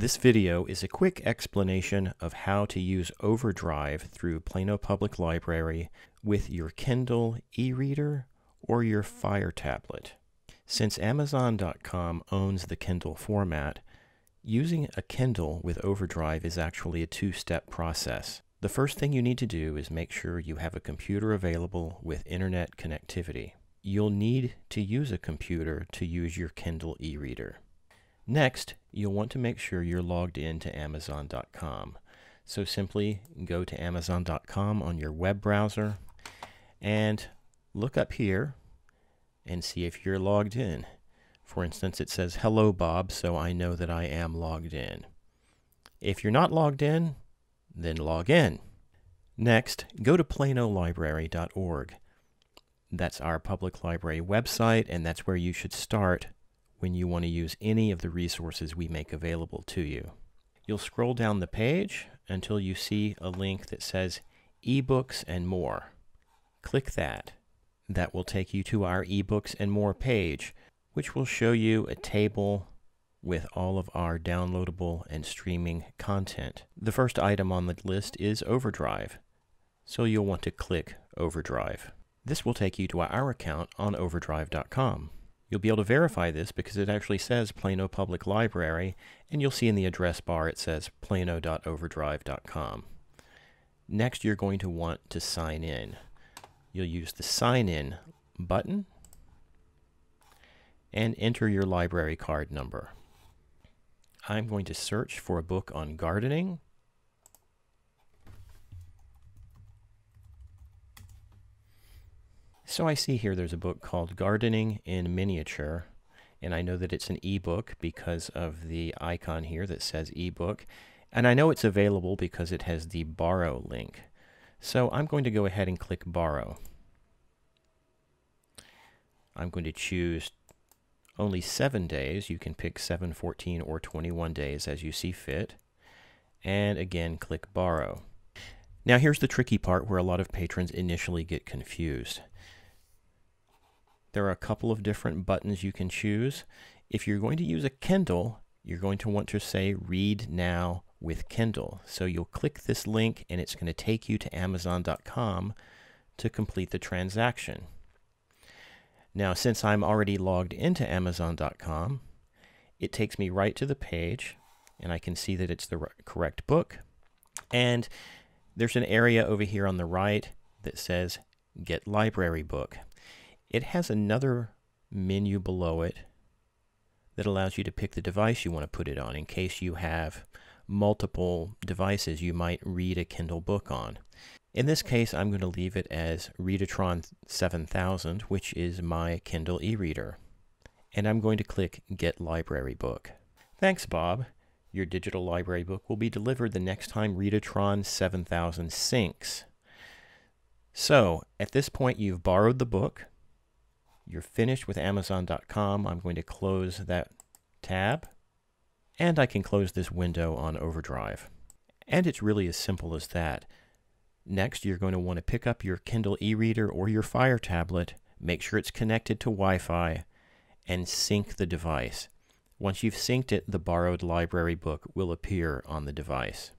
This video is a quick explanation of how to use Overdrive through Plano Public Library with your Kindle e-reader or your Fire tablet. Since Amazon.com owns the Kindle format, using a Kindle with Overdrive is actually a two-step process. The first thing you need to do is make sure you have a computer available with internet connectivity. You'll need to use a computer to use your Kindle e-reader. Next, you'll want to make sure you're logged in to Amazon.com. So simply go to Amazon.com on your web browser and look up here and see if you're logged in. For instance, it says, Hello, Bob, so I know that I am logged in. If you're not logged in, then log in. Next, go to planolibrary.org. That's our public library website, and that's where you should start when you want to use any of the resources we make available to you. You'll scroll down the page until you see a link that says eBooks and More. Click that. That will take you to our eBooks and More page, which will show you a table with all of our downloadable and streaming content. The first item on the list is Overdrive, so you'll want to click Overdrive. This will take you to our account on overdrive.com. You'll be able to verify this because it actually says Plano Public Library, and you'll see in the address bar it says plano.overdrive.com. Next, you're going to want to sign in. You'll use the Sign In button and enter your library card number. I'm going to search for a book on gardening. So I see here there's a book called Gardening in Miniature, and I know that it's an ebook because of the icon here that says ebook, and I know it's available because it has the borrow link. So I'm going to go ahead and click borrow. I'm going to choose only seven days. You can pick 7, 14, or 21 days as you see fit. And again, click borrow. Now here's the tricky part where a lot of patrons initially get confused. There are a couple of different buttons you can choose. If you're going to use a Kindle, you're going to want to say read now with Kindle. So you'll click this link and it's going to take you to amazon.com to complete the transaction. Now, since I'm already logged into amazon.com, it takes me right to the page and I can see that it's the correct book. And there's an area over here on the right that says Get Library Book. It has another menu below it that allows you to pick the device you want to put it on in case you have multiple devices you might read a Kindle book on. In this case, I'm going to leave it as Readatron 7000, which is my Kindle e-reader. And I'm going to click Get Library Book. Thanks, Bob. Your digital library book will be delivered the next time Readatron 7000 syncs. So, at this point, you've borrowed the book, you're finished with Amazon.com. I'm going to close that tab and I can close this window on Overdrive. And it's really as simple as that. Next, you're going to want to pick up your Kindle e-reader or your Fire tablet, make sure it's connected to Wi-Fi, and sync the device. Once you've synced it, the borrowed library book will appear on the device.